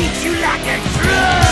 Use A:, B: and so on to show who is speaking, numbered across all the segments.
A: beat you like a drum.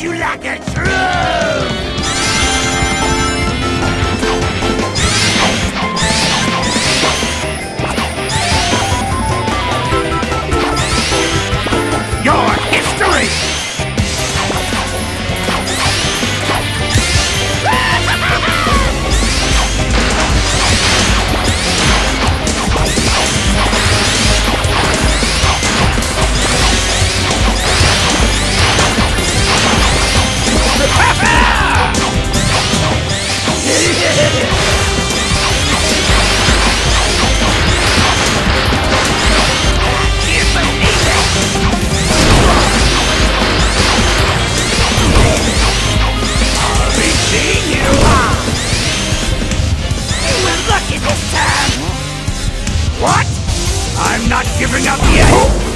A: you like a true! Oh!